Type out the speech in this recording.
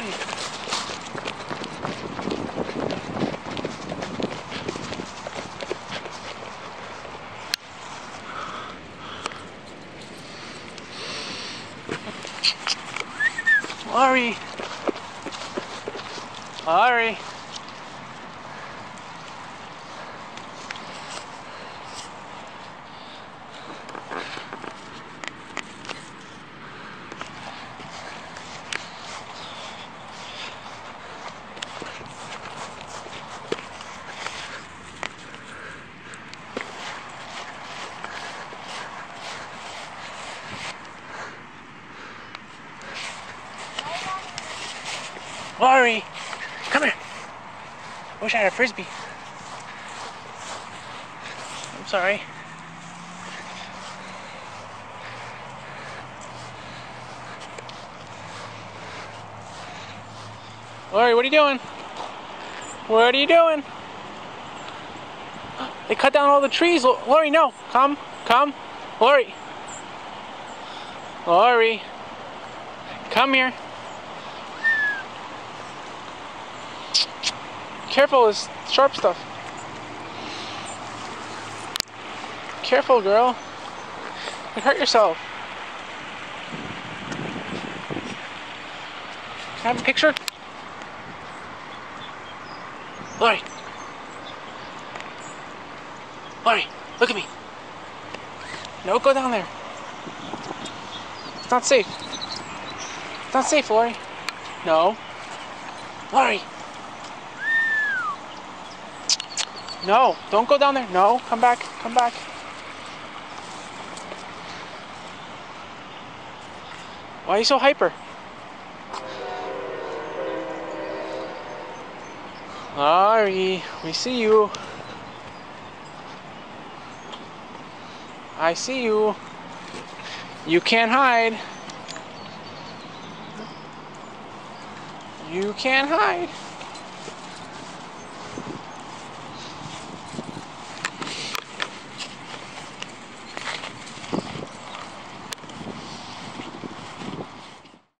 man! Ari! Ari! Lori, come here. Wish I had a frisbee. I'm sorry. Lori, what are you doing? What are you doing? They cut down all the trees. Lori, no. Come, come. Lori. Lori. Come here. Careful, it's sharp stuff. Careful, girl. You hurt yourself. Can I have a picture? Lori! Lori, look at me. No, go down there. It's not safe. It's not safe, Lori. No. Lori. No, don't go down there. No, come back, come back. Why are you so hyper? Ari, we see you. I see you. You can't hide. You can't hide.